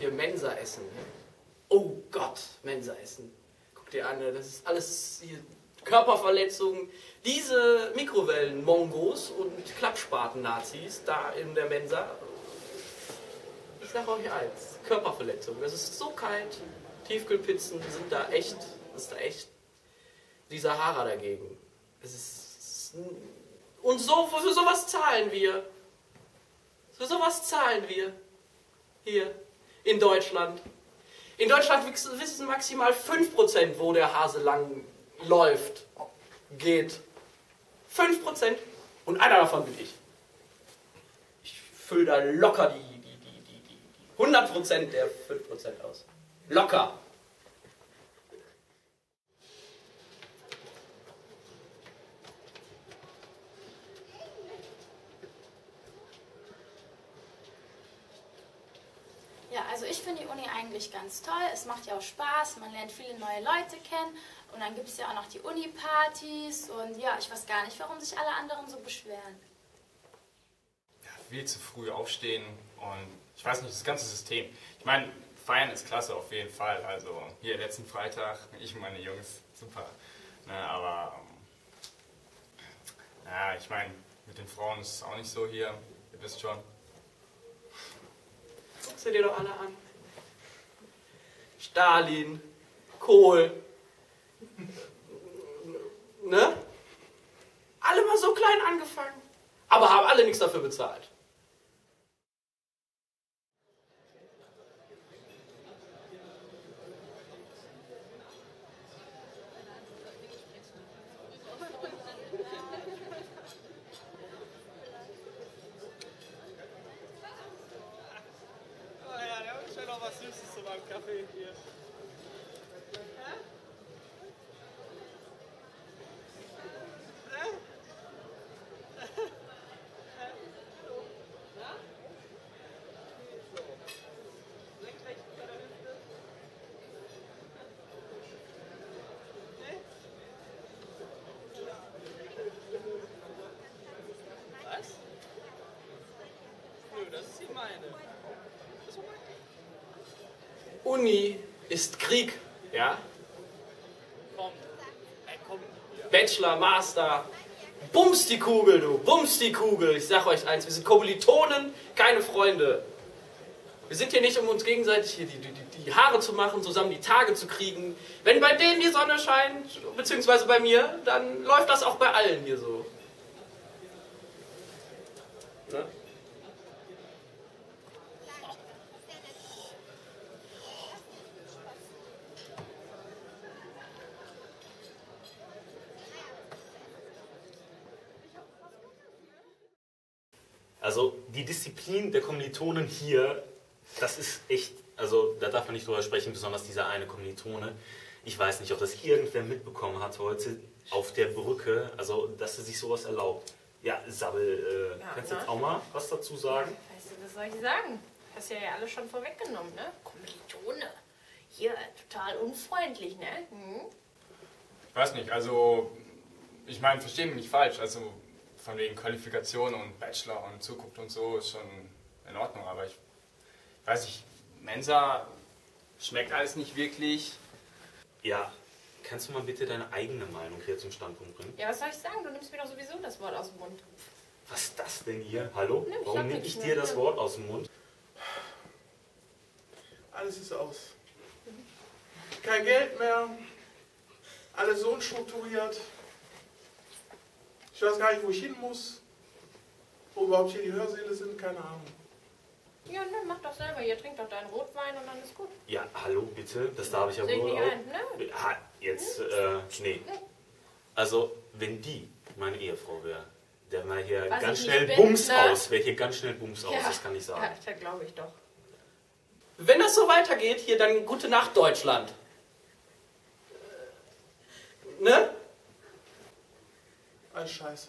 hier Mensa essen. Ne? Oh Gott, Mensa essen. Guck dir an, ne? das ist alles hier Körperverletzungen. Diese Mikrowellen-Mongos und Klappspaten-Nazis da in der Mensa. Ich sag euch eins, Körperverletzungen. Es ist so kalt. Tiefkühlpizzen sind da echt, ist da echt. Die Sahara dagegen. Es ist und so, für sowas zahlen wir. Für sowas zahlen wir. Hier in Deutschland. In Deutschland wissen maximal 5%, wo der Hase lang läuft, geht. 5%. Und einer davon bin ich. Ich fülle da locker die, die, die, die, die, die 100% der 5% aus. Locker. Also ich finde die Uni eigentlich ganz toll. Es macht ja auch Spaß, man lernt viele neue Leute kennen und dann gibt es ja auch noch die Uni-Partys und ja, ich weiß gar nicht, warum sich alle anderen so beschweren. Ja, viel zu früh aufstehen und ich weiß nicht, das ganze System. Ich meine, feiern ist klasse auf jeden Fall. Also hier letzten Freitag, ich und meine Jungs, super. Ne, aber ähm, ja, ich meine, mit den Frauen ist es auch nicht so hier. Ihr wisst schon. Sie dir doch alle an. Stalin, Kohl. Ne? Alle mal so klein angefangen. Aber haben alle nichts dafür bezahlt. Süßes zu meinem Kaffee hier. Uni ist Krieg. Ja? Bachelor, Master. Bums die Kugel, du. Bums die Kugel. Ich sag euch eins, wir sind Kommilitonen, keine Freunde. Wir sind hier nicht, um uns gegenseitig hier die, die, die Haare zu machen, zusammen die Tage zu kriegen. Wenn bei denen die Sonne scheint, beziehungsweise bei mir, dann läuft das auch bei allen hier so. Ne? Also die Disziplin der Kommilitonen hier, das ist echt, also da darf man nicht drüber sprechen, besonders dieser eine Kommilitone. Ich weiß nicht, ob das irgendwer mitbekommen hat heute auf der Brücke, also dass er sich sowas erlaubt. Ja, Sabbel, äh, Ja, kannst du ne? jetzt auch mal was dazu sagen? Weißt du, was soll ich sagen? Hast ja ja alles schon vorweggenommen, ne? Kommilitone. Hier, total unfreundlich, ne? Hm? Ich weiß nicht, also ich meine, verstehe mich nicht falsch, also von wegen Qualifikation und Bachelor und Zukunft und so ist schon in Ordnung, aber ich weiß nicht, Mensa schmeckt alles nicht wirklich. Ja, kannst du mal bitte deine eigene Meinung hier zum Standpunkt bringen? Ja, was soll ich sagen? Du nimmst mir doch sowieso das Wort aus dem Mund. Was ist das denn hier? Hallo? Nimm, Warum nehme ich dir das. Wort aus dem Mund? Alles ist aus. Kein Geld mehr. Alles so unstrukturiert. Ich weiß gar nicht, wo ich hin muss. Wo überhaupt hier die Hörsäle sind, keine Ahnung. Ja, ne, mach doch selber. Hier, trink doch deinen Rotwein und dann ist gut. Ja, hallo, bitte. Das darf ich ja wohl nicht auch. ein, ne? Ah, jetzt, äh, nee. Also, wenn die meine Ehefrau wäre, der wäre hier Was ganz schnell bin, Bums ne? aus. Wäre hier ganz schnell Bums aus, das kann ich sagen. Ja, das glaube ich doch. Wenn das so weitergeht, hier dann gute Nacht Deutschland. Alles scheiße.